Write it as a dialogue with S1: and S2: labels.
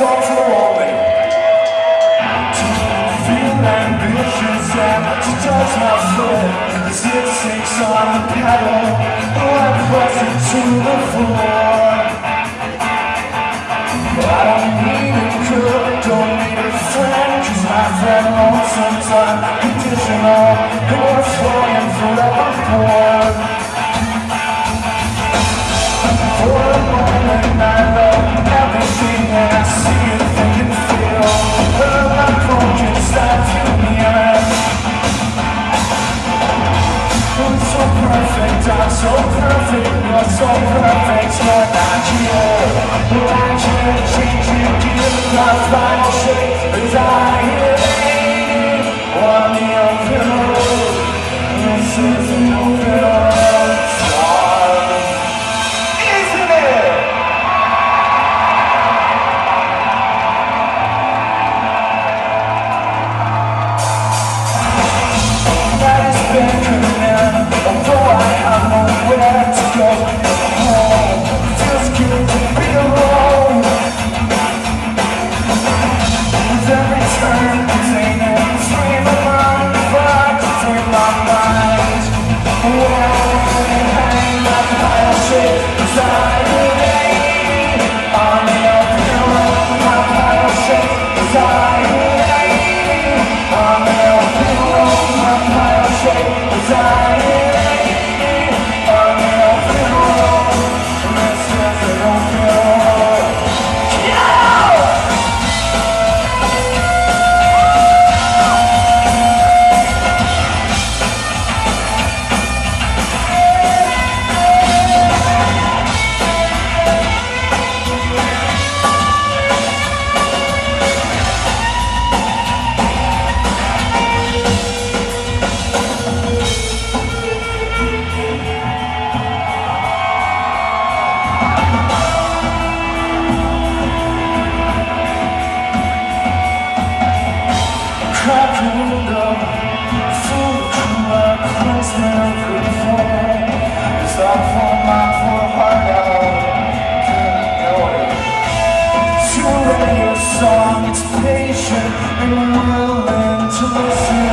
S1: songs are lonely. To feel ambitious and to touch my fit as it sinks on the pedal. press it to the floor. I don't need a cook, don't need a friend Cause my friend wants some time Conditional, you're flying forever bored so perfect, you're so perfect, you're not you I can't change you, give my final shape As I song, it's patient. And willing to listen.